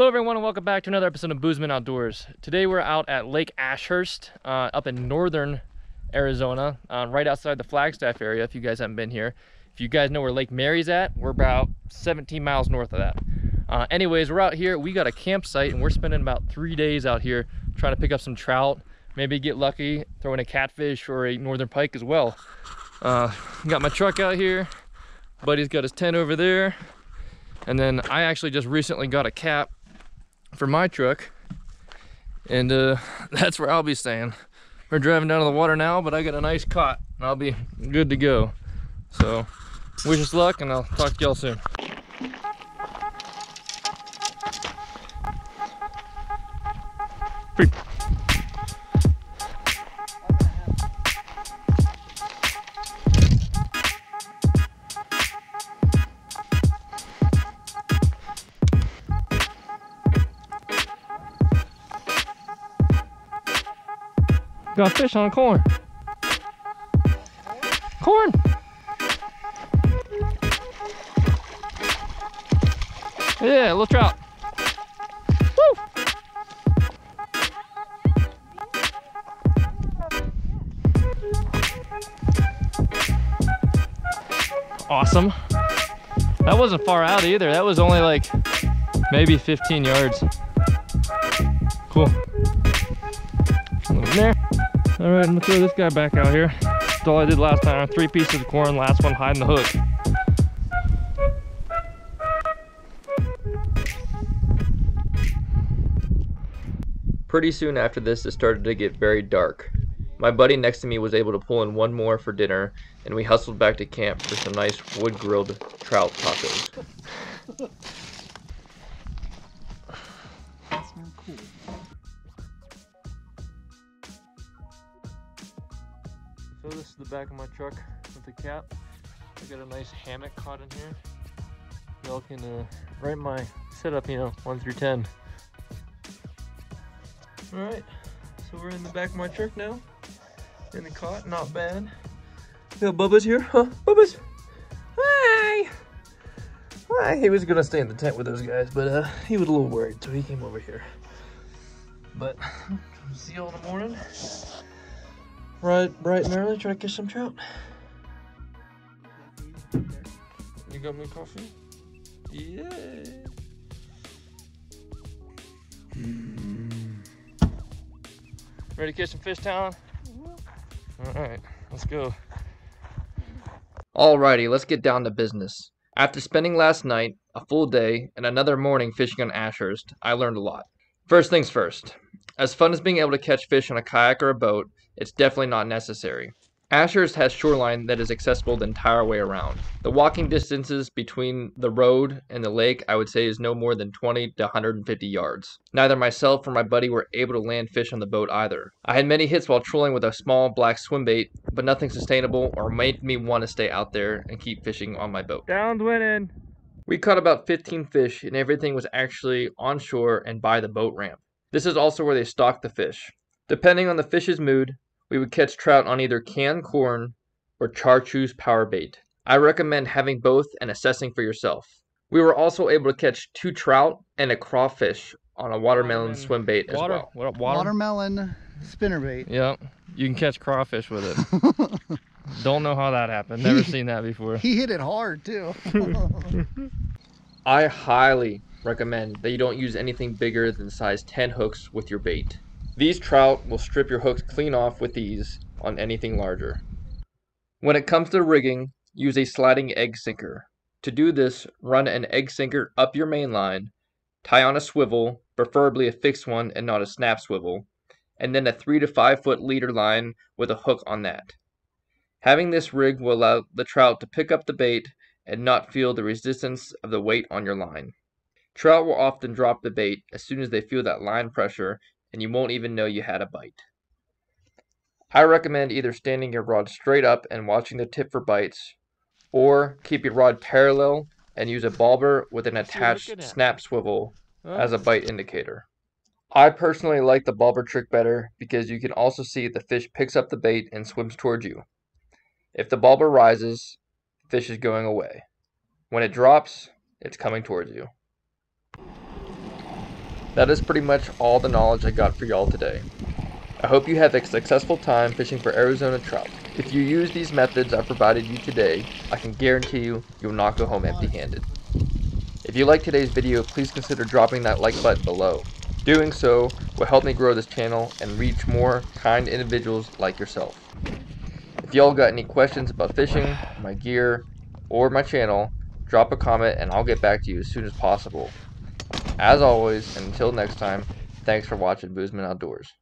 Hello everyone and welcome back to another episode of BoozeMan Outdoors. Today we're out at Lake Ashurst uh, up in northern Arizona, uh, right outside the Flagstaff area if you guys haven't been here. If you guys know where Lake Mary's at, we're about 17 miles north of that. Uh, anyways, we're out here, we got a campsite and we're spending about three days out here trying to pick up some trout, maybe get lucky, throw in a catfish or a northern pike as well. Uh, got my truck out here, buddy's got his tent over there, and then I actually just recently got a cap for my truck. And uh, that's where I'll be staying. We're driving down to the water now, but I got a nice cot and I'll be good to go. So wish us luck and I'll talk to y'all soon. Got fish on corn. Corn. Yeah, little trout. Woo! Awesome. That wasn't far out either. That was only like maybe 15 yards. Cool. There. All right, I'm gonna throw this guy back out here. That's all I did last time. Three pieces of corn, last one hiding the hook. Pretty soon after this, it started to get very dark. My buddy next to me was able to pull in one more for dinner, and we hustled back to camp for some nice wood-grilled trout tacos. So this is the back of my truck with the cap. I got a nice hammock caught in here. Y'all can uh, write my setup, you know, 1 through 10. Alright, so we're in the back of my truck now. In the cot, not bad. Got Bubba's here, huh? Bubba's! Hi! Hi! He was gonna stay in the tent with those guys, but uh, he was a little worried, so he came over here. But, see you all in the morning. Right, bright and early, try to catch some trout. You got me coffee? Yeah. Ready to catch some fish, Talon? Mm-hmm. All right, let's go. Alrighty, let's get down to business. After spending last night, a full day, and another morning fishing on Ashurst, I learned a lot. First things first. As fun as being able to catch fish on a kayak or a boat, it's definitely not necessary. Ashurst has shoreline that is accessible the entire way around. The walking distances between the road and the lake I would say is no more than 20 to 150 yards. Neither myself or my buddy were able to land fish on the boat either. I had many hits while trolling with a small black swim bait, but nothing sustainable or made me want to stay out there and keep fishing on my boat. Downwind. We caught about 15 fish and everything was actually on shore and by the boat ramp. This is also where they stock the fish. Depending on the fish's mood, we would catch trout on either canned corn or chartreuse power bait. I recommend having both and assessing for yourself. We were also able to catch two trout and a crawfish on a watermelon Watermelon. swim bait as Water, well. what, water? Watermelon spinnerbait. Yep, you can catch crawfish with it. Don't know how that happened. Never seen that before. he hit it hard too. I highly recommend that you don't use anything bigger than size 10 hooks with your bait. These trout will strip your hooks clean off with ease on anything larger. When it comes to rigging, use a sliding egg sinker. To do this, run an egg sinker up your main line, tie on a swivel, preferably a fixed one and not a snap swivel, and then a 3 to 5 foot leader line with a hook on that. Having this rig will allow the trout to pick up the bait and not feel the resistance of the weight on your line. Trout will often drop the bait as soon as they feel that line pressure and you won't even know you had a bite. I recommend either standing your rod straight up and watching the tip for bites, or keep your rod parallel and use a bobber with an attached snap swivel as a bite indicator. I personally like the bobber trick better because you can also see the fish picks up the bait and swims towards you. If the bobber rises, fish is going away. When it drops, it's coming towards you. That is pretty much all the knowledge I got for y'all today. I hope you have a successful time fishing for Arizona trout. If you use these methods I provided you today, I can guarantee you, you'll not go home empty-handed. If you like today's video, please consider dropping that like button below. Doing so will help me grow this channel and reach more kind individuals like yourself. If y'all got any questions about fishing, my gear, or my channel, drop a comment and I'll get back to you as soon as possible. As always, and until next time, thanks for watching BoozeMan Outdoors.